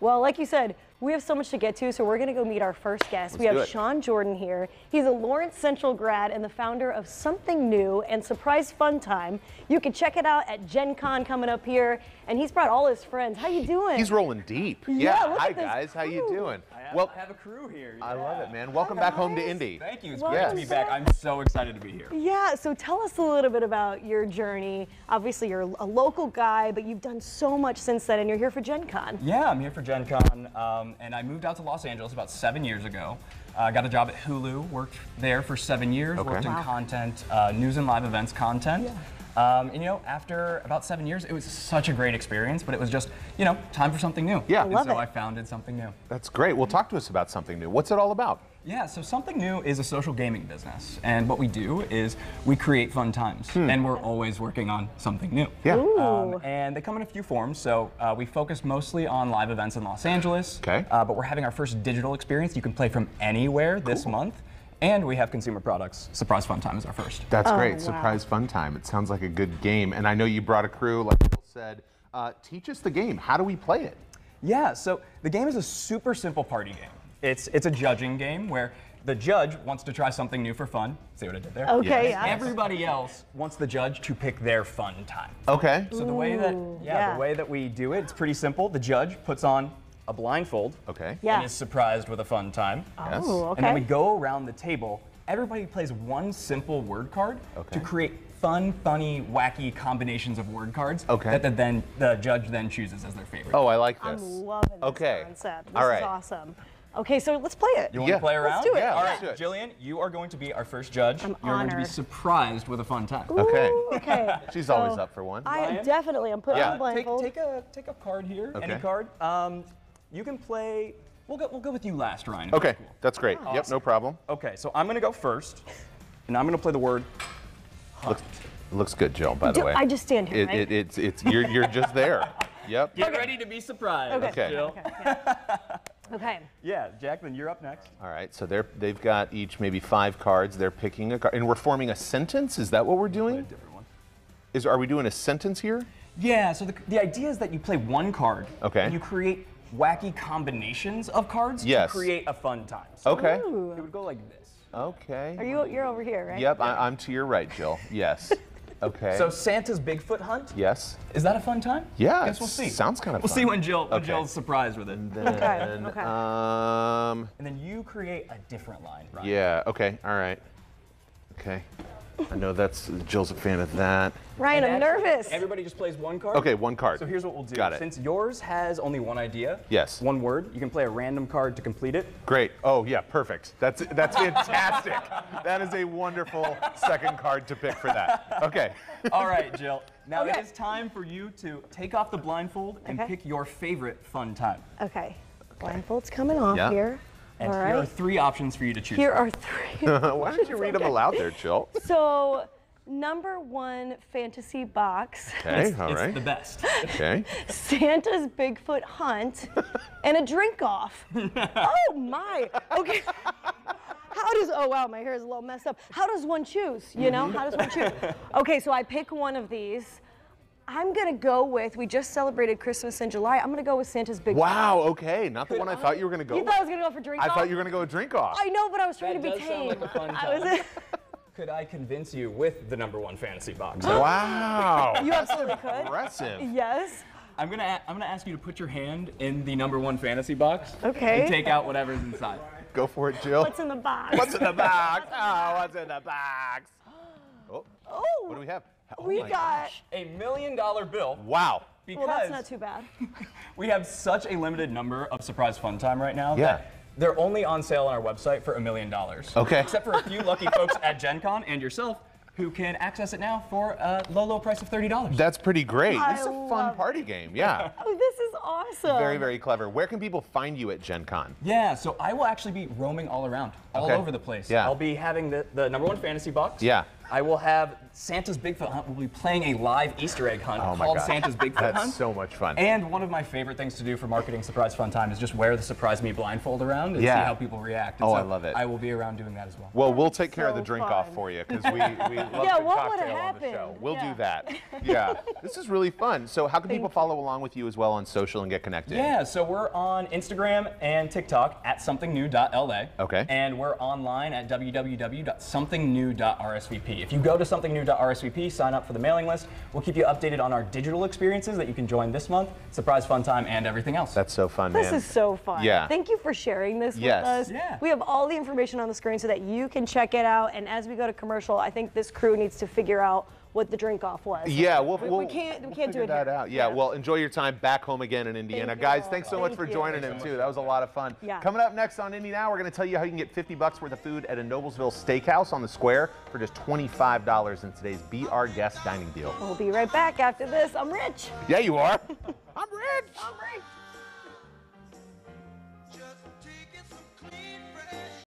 Well, like you said, we have so much to get to, so we're going to go meet our first guest. we have. Sean Jordan here. He's a Lawrence Central grad and the founder of Something New and Surprise Fun Time. You can check it out at Gen Con coming up here, and he's brought all his friends. How you doing? He's rolling deep. Yeah, look Hi at this guys, how you doing? I have, Well, I have a crew here. I love it, man. Welcome back home to. Indy. Thank you. It's Welcome great to be back. back. I'm so excited to be here. Yeah, so tell us a little bit about your journey. Obviously, you're a local guy, but you've done so much since then, and you're here for Gen Con. Yeah, I'm here for Gen Con, um, and I moved out to Los Angeles about seven years ago. Uh, got a job at Hulu, worked there for seven years, Okay. worked in content, uh, news and live events content. Um, and you know, after about seven years, it was such a great experience, but it was just, you know, time for something new. Yeah. I and love so it. I founded something new. That's great. Well, talk to us about something new. What's it all about? Yeah, so Something New is a social gaming business. And what we do is we create fun times. And we're always working on something new. Yeah. Ooh. Um, and they come in a few forms. So uh, we focus mostly on live events in Los Angeles. Okay. Uh, but we're having our first digital experience. You can play from anywhere this month. And we have consumer products. Surprise Fun Time is our first. That's great. wow. Surprise fun time. It sounds like a good game. And I know you brought a crew, like Bill said. Uh, teach us the game. How do we play it? Yeah, so the game is a super simple party game. It's, it's a judging game where the judge wants to try something new for fun. See what I did there? Okay, Yes. yeah. Everybody else wants the judge to pick their fun time. Okay. So the way that yeah, yeah. the way that we do it, it's pretty simple. The judge puts on a blindfold Okay. Yeah. and is surprised with a fun time. Yes. Oh, okay. And then we go around the table. Everybody plays one simple word card Okay. to create fun, funny, wacky combinations of word cards Okay. that the, then the judge then chooses as their favorite. Oh, I like this. I'm loving this Okay. concept. This All right. is awesome. Okay, so let's play it. You want Yeah. to play Let's around? do it. Yeah, All let's right, do it. Jillian, you are going to be our first judge. I'm You're going to be surprised with a fun time. Okay. Ooh, okay. She's always up for one. I am definitely. I'm putting Yeah. on the Take, blindfold. take a take a card here. Any card. Um, you can play. We'll go. We'll go with you last, Ryan. Okay. that's cool. That's great. Yep, no problem. Okay, so I'm gonna go first, and I'm gonna play the word. Looks, looks good, Jill, by the Do- way. I just stand here, It, right? it, it's, it's, you're, you're just there. Yep. Get ready to be surprised. Okay. Jill. okay. Yeah, Jacqueline, you're up next. All right, so they're, they've got each maybe five cards. They're picking a card, and we're forming a sentence. Is that what we're A doing? different one. Is are we doing a sentence here? Yeah. So the, the idea is that you play one card. Okay. And you create wacky combinations of cards Yes. to create a fun time. So Okay. It would go like this. Okay. Are you? You're over here, right? Yep, I, I'm to your right, Jill. Yes. Okay. So Santa's Bigfoot hunt. yes. Is that a fun time? Yeah, I Guess we'll see. sounds kinda fun. We'll fun. see when Jill when Okay. Jill's surprised with it. Then, okay. um, And then you create a different line, right? yeah. Okay. All right. Okay. I know that's Jill's a fan of that. Ryan, I'm And nervous. Everybody just plays one card. Okay, one card. So here's what we'll do. Got it. Since yours has only one idea, Yes. one word, you can play a random card to complete it. Great. Oh yeah, perfect. That's that's fantastic. that is a wonderful second card to pick for that. Okay. All right, Jill. Now Okay. it is time for you to take off the blindfold and Okay. pick your favorite fun time. Okay. Blindfold's coming off Yeah. here. And All here are three options for you to choose. Here from. are three. Why don't you read them aloud there, Jill? so, number one fantasy box, Okay. All it's right. the best. Okay. Santa's Bigfoot hunt, and a drink off. oh my. Okay. How does, oh wow, my hair is a little messed up. How does one choose? You know, mm-hmm. how does one choose? Okay, so I pick one of these. I'm gonna go with, we just celebrated Christmas in July. I'm gonna go with Santa's Bigfoot. Wow. Okay. Not the one I thought you were gonna go. You with. thought I was gonna go for drink I off? thought you were gonna go with drink off. I know, but I was trying That to be does sound tame. like a fun I was, time. Could I convince you with the number one fantasy box? Wow. you absolutely could. Impressive. Yes. I'm gonna a- I'm gonna ask you to put your hand in the number one fantasy box. Okay. And take out whatever's inside. Go for it, Jill. What's in the box? What's in the box? Oh, what's in the box? Oh, Oh, what do we have? Oh we got. gosh. A million dollar bill. Wow. Because Well, that's not too bad. we have such a limited number of surprise fun time right now. Yeah. that They're only on sale on our website for a million dollars. Okay. Except for a few lucky folks at Gen Con and yourself who can access it now for a low, low price of $30. That's pretty great. I This is a fun love party game. Yeah. Oh, this is awesome. very, very clever. Where can people find you at Gen Con? Yeah, so I will actually be roaming all around, all Okay. over the place. Yeah. I'll be having the, the number one fantasy box. Yeah. I will have Santa's Bigfoot Hunt. We'll be playing a live Easter egg hunt Oh called God. Santa's Bigfoot That's Hunt. so much fun. And one of my favorite things to do for marketing Surprise Fun Time is just wear the Surprise Me blindfold around and Yeah. see how people react. And Oh, so I love it. I will be around doing that as well. Well, we'll take care of the so drink off for you because we, we love Yeah, the what would've cocktail on the show. We'll Yeah. do that. Yeah, this is really fun. So, how can people Thank you. follow along with you as well on social and get connected? Yeah, so we're on Instagram and TikTok at somethingnew.la. Okay. And we're online at If you go to somethingnew.rsvp, sign up for the mailing list. We'll keep you updated on our digital experiences that you can join this month, Surprise Fun Time, and everything else. That's so fun, This man. is so fun. Yeah. Thank you for sharing this Yes. with us. Yeah. We have all the information on the screen so that you can check it out. And as we go to commercial, I think this crew needs to figure out what the drink off was. Yeah, we'll, We- we'll we can't- we we'll can't do it that here. out. Yeah, Yeah. well, enjoy your time back home again in Indiana, you guys. Thanks so much for you. joining in too. That was a lot of fun. Yeah. Coming up next on Indy Now, we're going to tell you how you can get 50 bucks worth of food at a Noblesville Steakhouse on the Square for just $25 in today's Be Our Guest dining deal. We'll be right back after this. I'm Rich. Yeah, you are. I'm rich. I'm Rich.